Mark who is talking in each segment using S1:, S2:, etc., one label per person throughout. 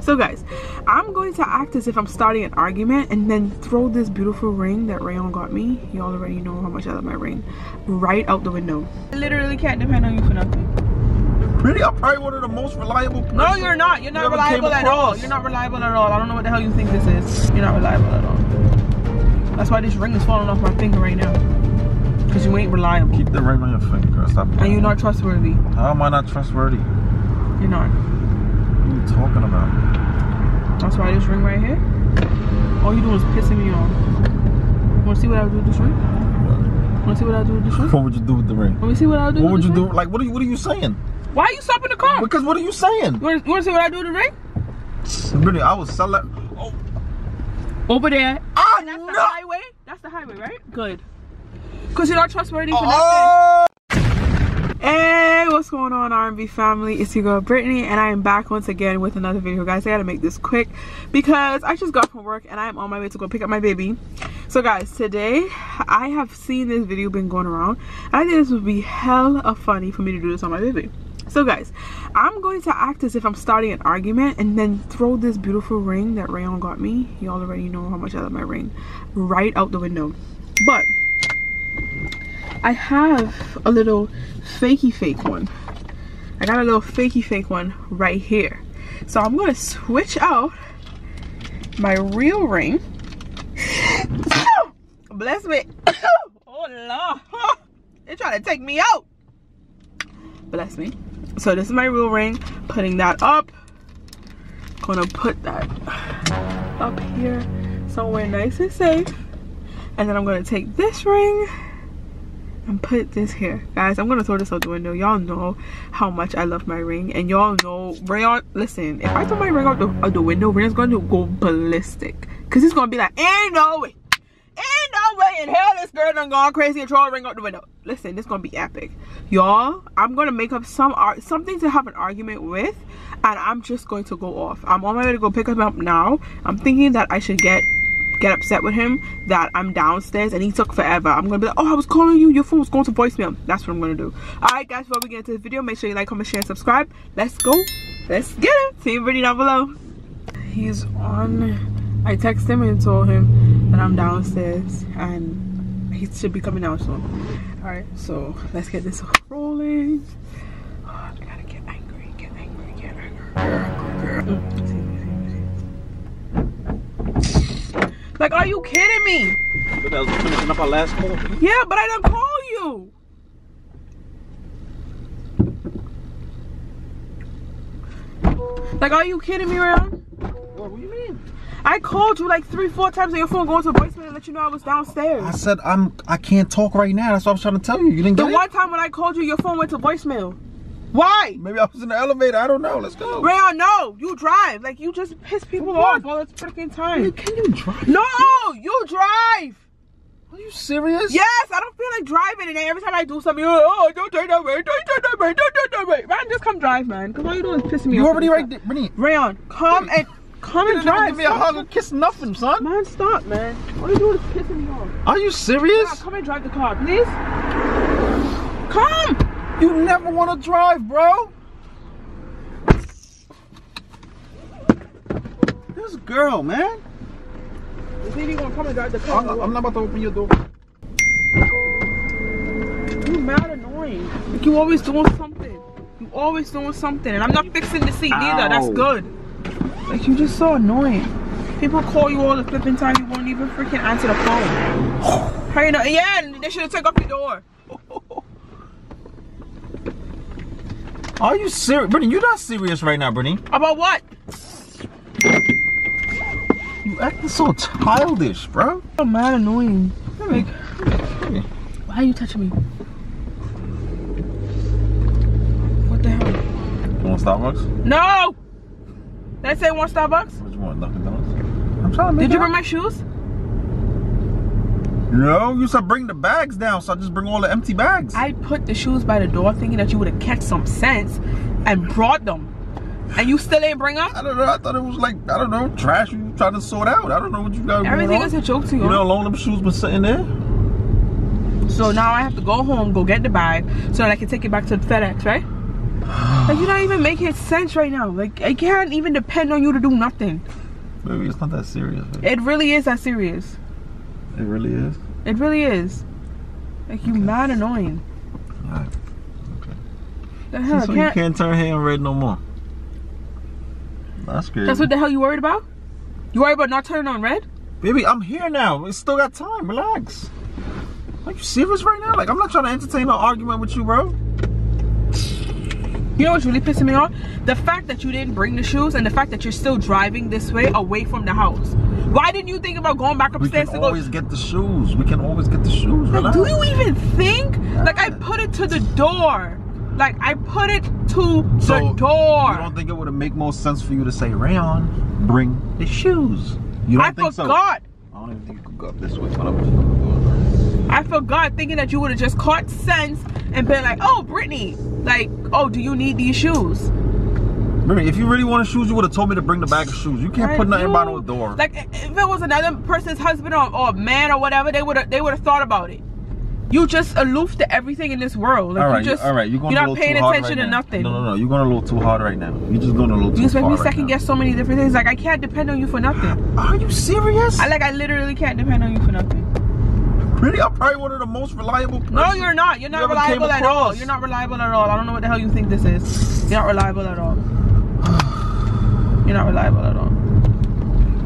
S1: So guys, I'm going to act as if I'm starting an argument and then throw this beautiful ring that Rayon got me. You all already know how much I love my ring. Right out the window. I literally can't depend on you for nothing.
S2: Really? I'm probably one of the most reliable
S1: No, you're not. You're not reliable at all. You're not reliable at all. I don't know what the hell you think this is. You're not reliable at all. That's why this ring is falling off my finger right now. Because you ain't reliable.
S2: Keep the ring on your finger. Stop.
S1: And you're not trustworthy.
S2: How am I not trustworthy?
S1: You're not.
S2: Are you talking about?
S1: That's why this ring right here. All you doing is pissing me off. Wanna see what I do with this ring? Wanna see what I do with this ring?
S2: What would you do with the ring?
S1: Let me see what I do.
S2: What would you
S1: ring?
S2: do? Like, what are you? What are you saying?
S1: Why are you stopping the car?
S2: Because what are you saying?
S1: You wanna, you wanna see what I do with the ring?
S2: Really, I was selling. Oh,
S1: Over there.
S2: ah,
S1: And that's
S2: no.
S1: the highway. That's the highway, right? Good. Cause you're not trustworthy for nothing. Hey, what's going on, R&B family? It's your girl Britney, and I am back once again with another video, guys. I gotta make this quick because I just got from work and I am on my way to go pick up my baby. So, guys, today I have seen this video been going around, I think this would be hella funny for me to do this on my baby. So, guys, I'm going to act as if I'm starting an argument and then throw this beautiful ring that Rayon got me. You all already know how much I love my ring, right out the window. But I have a little fakey fake one. I got a little fakey fake one right here. So I'm gonna switch out my real ring. Bless me. oh Lord. They're trying to take me out. Bless me. So this is my real ring. Putting that up. Gonna put that up here somewhere nice and safe. And then I'm gonna take this ring and put this here. Guys i'm gonna throw this out the window. Y'all know how much i love my ring. And y'all know rayon listen if i throw my ring out the, out the window rayon's gonna go ballistic. Because he's gonna be like ain't no way. Ain't no way in hell this girl done gone crazy and throw a ring out the window. Listen this gonna be epic. Y'all i'm gonna make up some art something to have an argument with and i'm just going to go off. I'm on my way to go pick him up now i'm thinking that i should get get upset with him that I'm downstairs and he took forever. I'm gonna be like, oh, I was calling you, your phone was going to voicemail. That's what I'm gonna do. Alright guys, before we get into the video, make sure you like, comment, share, and subscribe. Let's go. Let's get him. See you down below. He's on I texted him and told him that I'm downstairs and he should be coming out soon. Alright, so let's get this rolling. Oh, I gotta get angry, get angry, get angry. Mm, are you kidding me?
S2: Look, I was finishing up our last call.
S1: Yeah, but I didn't call you. Like, are you kidding me, Ron?
S2: What do you mean?
S1: I called you like three, four times on your phone going to voicemail and let you know I was downstairs.
S2: I said I'm. I can't talk right now. That's what I was trying to tell you. You didn't
S1: the
S2: get it.
S1: The one time when I called you, your phone went to voicemail. Why?
S2: Maybe I was in the elevator. I don't know. Let's go.
S1: Rayon, no, you drive. Like, you just piss people
S2: What?
S1: off all the freaking time.
S2: Can you drive?
S1: No, you drive.
S2: Are you serious?
S1: Yes, I don't feel like driving, and every time I do something, you're like, oh, don't take that way, don't take that way, don't take that way. Man, just come drive, man. Because all you doing is pissing me
S2: You
S1: off.
S2: already right there, Britney.
S1: Rayon, come and come
S2: You
S1: and drive.
S2: give me a hug or kiss, nothing, son.
S1: Man, stop, man. All you doing is pissing me off.
S2: Are you
S1: Yeah,
S2: serious?
S1: come and drive the car, please. Come.
S2: You never want to drive, bro. This girl, man.
S1: You think you gonna come and drive the car?
S2: I'm, I'm not about to open your door.
S1: You mad annoying. Like you always doing something. You always doing something, and I'm not fixing the seat either. That's good. Like you just so annoying. People call you all the flipping time. You won't even freaking answer the phone. How you know? Yeah, they should have took off your door.
S2: Are you serious, Britney? You're not serious right now, Britney.
S1: About what?
S2: You acting so childish, bro.
S1: I'm mad annoying. Like, why are you touching me? What the hell?
S2: You want Starbucks?
S1: No! Did I say one Starbucks?
S2: What you want, Dunkin' Donuts? I'm trying to make
S1: Did you bring my shoes?
S2: No, you said bring the bags down, so I just bring all the empty bags.
S1: I put the shoes by the door thinking that you would have catch some sense and brought them. And you still ain't bring them?
S2: I don't know. I thought it was like I don't know trash. You trying to sort out. I don't know what you got. going
S1: Everything is a joke to you.
S2: You know, how long them shoes been sitting there.
S1: so now I have to go home, go get the bag, so that I can take it back to FedEx, right? Like you're not even making sense right now. Like I can't even depend on you to do nothing.
S2: Baby, it's not that serious. Baby.
S1: It really is that serious.
S2: It really is.
S1: It really is. Like you mad annoying.
S2: Alright.
S1: The hell?
S2: So you
S1: can't,
S2: can't turn hand red no more. That's good.
S1: that's what the hell you worried about? You worried about not turning on red?
S2: Baby, I'm here now. We still got time. Relax. Are you serious right now? Like, I'm not trying to entertain an argument with you, bro.
S1: You know what's really pissing me off? The fact that you didn't bring the shoes and the fact that you're still driving this way away from the house. Why didn't you think about going back upstairs to go?
S2: We can always get the shoes. We can always get the shoes.
S1: Like, do you even think? Like, I put it to the door. Like, I put it to
S2: so
S1: the door.
S2: You don't think it would make more sense for you to say, Rayon, bring the shoes? You don't
S1: I
S2: think so?
S1: forgot.
S2: I don't even think you could go up this way. But I'm just gonna go
S1: I forgot thinking that you would have just caught sense and been like, oh, Britney, like, oh, do you need these shoes?
S2: Baby, if you really wanted shoes, you would have told me to bring the bag of shoes. You can't
S1: I
S2: put nothing by the door.
S1: Like, if it was another person's husband or, or man or whatever, they would have they would have thought about it. You just aloof to everything in this world. Like,
S2: all right,
S1: you just,
S2: all right. You're going
S1: you're not paying attention
S2: right
S1: to nothing.
S2: No, no, no. You're going a little too hard right now. You're just going a little too
S1: You
S2: far
S1: me second
S2: now.
S1: guess so many different things. Like I can't depend on you for nothing.
S2: Are you serious?
S1: I like I literally can't depend on you for nothing.
S2: Really? I'm probably one of the most reliable.
S1: No, you're not. You're not
S2: you ever came
S1: reliable at all. You're not reliable at all. I don't know what the hell you think this is. You're not reliable at all. You're not reliable at all.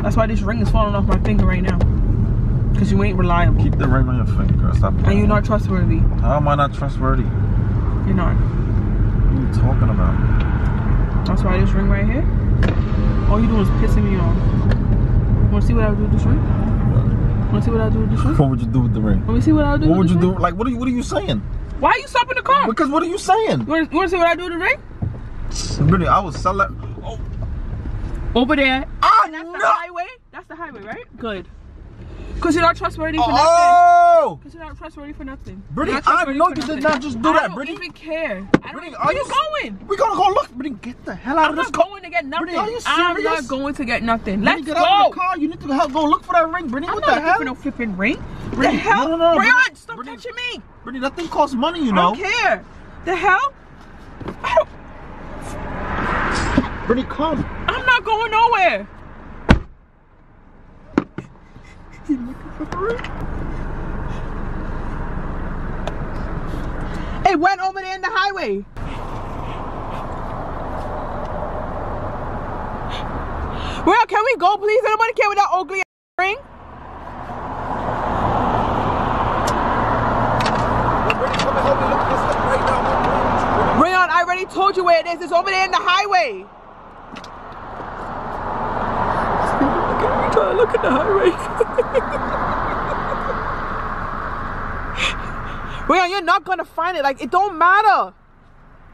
S1: That's why this ring is falling off my finger right now. Cause you ain't reliable.
S2: Keep the ring on your finger, girl. Stop.
S1: And you're not trustworthy.
S2: How am I not trustworthy?
S1: You're not.
S2: What are you talking about?
S1: That's why this ring right here. All you doing is pissing me off. Wanna see what I do with this ring? Wanna see what I do with this ring?
S2: What would you do with the ring?
S1: Let me see what I would do.
S2: What
S1: with
S2: would you
S1: this
S2: do? Like, what are you? What are you saying?
S1: Why are you stopping the car?
S2: Because what are you saying?
S1: You wanna, you wanna see what I do with the ring?
S2: Really, I would sell that. Oh,
S1: Over there.
S2: ah,
S1: And that's
S2: no.
S1: the highway. That's the highway, right? Good. Cause you're not trustworthy for nothing.
S2: Oh,
S1: Cause you're not trustworthy for nothing. Britney, not
S2: I know you did not just do
S1: I
S2: that,
S1: don't even care. I
S2: Britney,
S1: where
S2: are
S1: you going?
S2: We're gonna go look. Britney, get the hell out
S1: I'm
S2: of this
S1: not
S2: car.
S1: going to get nothing.
S2: Britney, are you serious?
S1: I'm not going to get nothing.
S2: Britney,
S1: Let's
S2: get
S1: go.
S2: out of the car. You need to go look for that ring, Britney.
S1: I'm
S2: what
S1: not
S2: the hell?
S1: for no flipping ring. The hell?
S2: no, no, no,
S1: Brian,
S2: Britney,
S1: stop
S2: Britney.
S1: touching me.
S2: Britney, that thing costs money, you know.
S1: I don't care. The hell? I don't,
S2: Britney, come.
S1: I'm not going nowhere. It went over there in the highway. Well, can we go, please? Anybody care with that ugly ring? Rayon, I already told you where it is. It's over there in the highway. look at the highway. Rayon, you're not gonna find it. Like, it don't matter.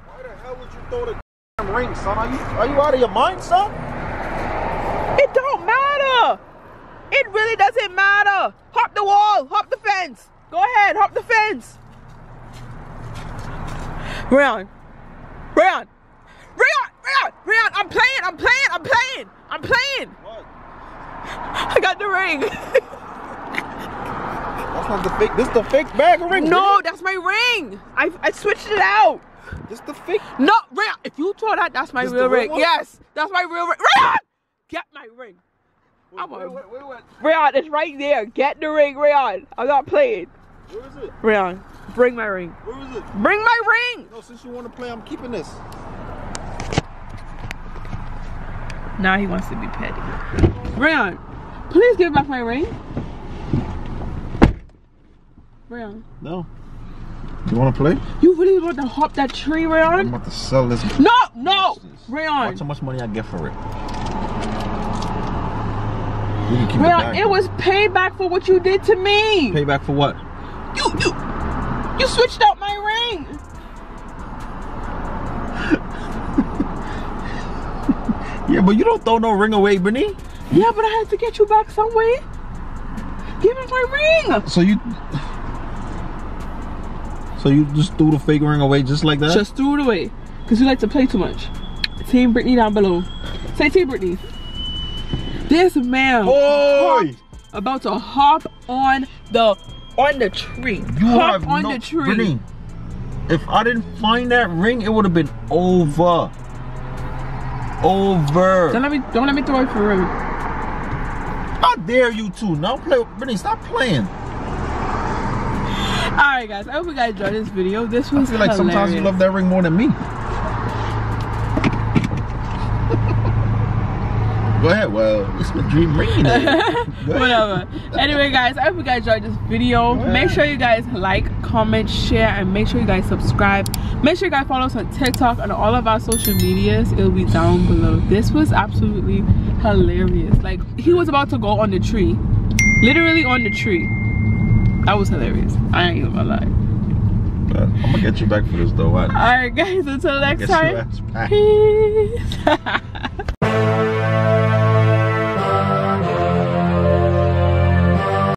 S2: Why the hell would you throw the damn ring, son? Are you are you out of your mind, son?
S1: It don't matter. It really doesn't matter. Hop the wall. Hop the fence. Go ahead. Hop the fence. Rayon. Rayon. Rayon. Rayon. Rayon. I'm playing. I'm playing. I'm playing. I'm playing.
S2: What?
S1: I got the ring.
S2: That's not the fake. This the fake bag ring.
S1: no, that's my ring. I, I switched it out.
S2: This the fake.
S1: No, Rayon. If you thought that, that's my
S2: This
S1: real ring.
S2: one?
S1: Yes, that's my real ring. Rayon, get my ring. I'm
S2: wait,
S1: a-
S2: wait, wait, wait.
S1: Rayon, it's right there. Get the ring, Rayon. I'm not playing.
S2: Where is it?
S1: Rayon, bring my ring.
S2: Where is it?
S1: Bring my ring.
S2: No, since you want to play, I'm keeping this.
S1: Now he wants to be petty. Rayon, please give back my ring. Rayon,
S2: No. You want to play?
S1: you really want to hop that tree, Rayon?
S2: I'm about to sell this.
S1: No, no. Rayon.
S2: Watch how much money I get for it. You can keep
S1: Rayon,
S2: it back.
S1: it was payback for what you did to me.
S2: payback for what?
S1: You, you, you switched out my ring.
S2: Yeah, but you don't throw no ring away, Britney.
S1: Yeah, but I had to get you back some way. Give me my ring.
S2: So you. So you just threw the fake ring away just like that?
S1: Just threw it away. Because you like to play too much. Team Britney down below. Say Team Britney. This man
S2: Boy!
S1: about to hop on the on the tree.
S2: You
S1: hop
S2: have
S1: on
S2: no,
S1: the tree.
S2: Britney, If I didn't find that ring, it would have been over. Over.
S1: Don't let me don't let me throw it for real.
S2: How dare you two? Now play Britney, stop playing.
S1: Alright guys, I hope you guys enjoyed this video. This
S2: I
S1: was
S2: feel like sometimes you love that ring more than me. Go ahead. Well, it's my dream ring.
S1: Whatever. Anyway, guys, I hope you guys enjoyed this video. Make sure you guys like, comment, share, and make sure you guys subscribe. Make sure you guys follow us on TikTok and all of our social medias. It'll be down below. This was absolutely hilarious. Like he was about to go on the tree, literally on the tree. That was hilarious. I ain't even gonna lie.
S2: I'm gonna get you back for this though.
S1: All right, guys. Until next time. Peace.